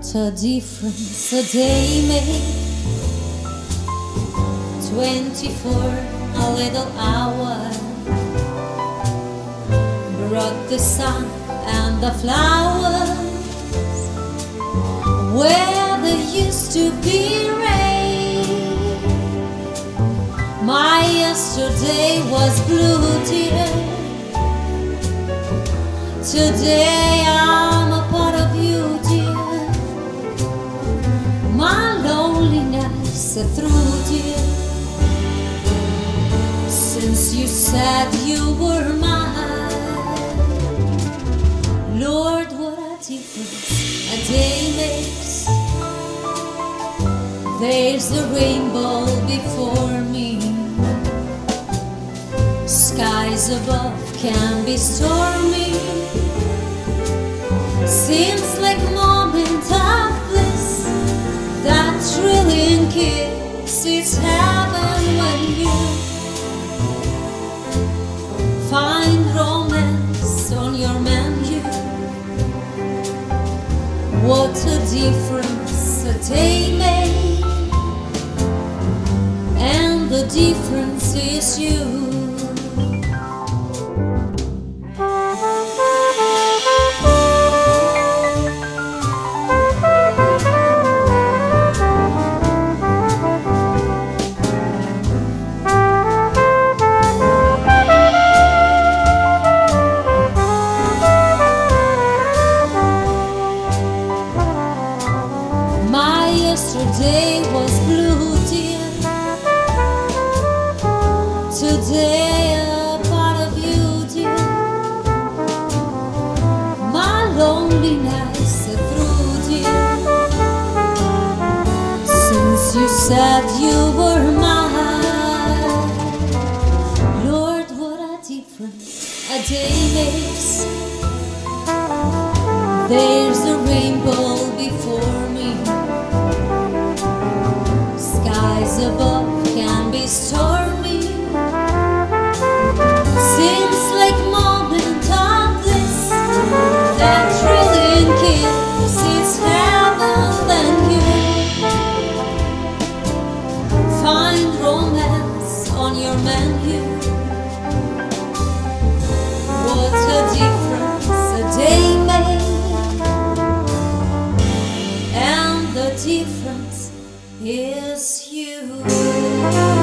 What a difference a day made. 24 a little hour brought the sun and the flowers where there used to be rain. My yesterday was blue, dear. Today I'm dear. Since you said you were mine, Lord, what a difference a day makes. There's a rainbow before me. Skies above can be stormy. Kiss, it's heaven when you find romance on your menu. What a difference a day made, and the difference is you. Yesterday was blue, dear. Today a part of you, dear. My loneliness through, dear. Since you said you were mine, Lord, what a difference a day makes. There's a rainbow before What a difference a day. And the difference is you.